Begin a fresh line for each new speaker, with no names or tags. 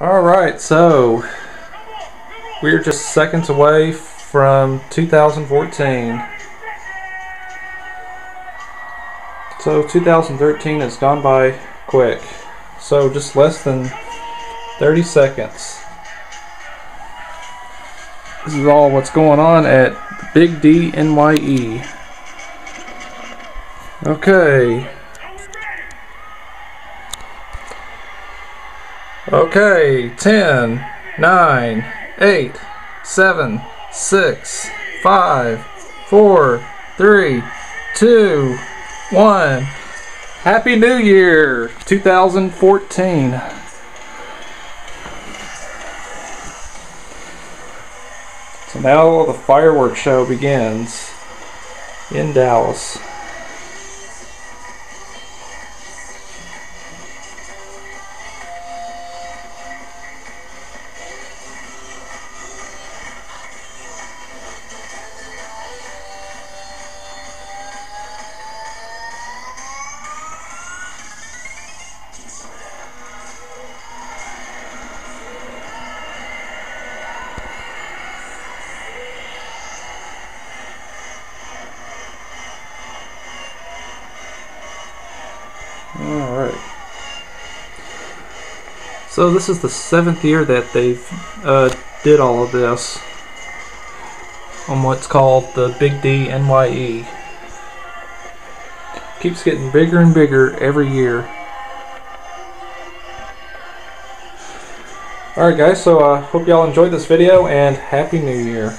Alright, so we're just seconds away from 2014. So 2013 has gone by quick. So just less than 30 seconds. This is all what's going on at Big D NYE. Okay. Okay, 10, 9, 8, 7, 6, 5, 4, 3, 2, 1. Happy New Year 2014. So now the fireworks show begins in Dallas. Alright. So this is the seventh year that they've uh, did all of this on what's called the Big D NYE. Keeps getting bigger and bigger every year. Alright guys, so I uh, hope y'all enjoyed this video and Happy New Year.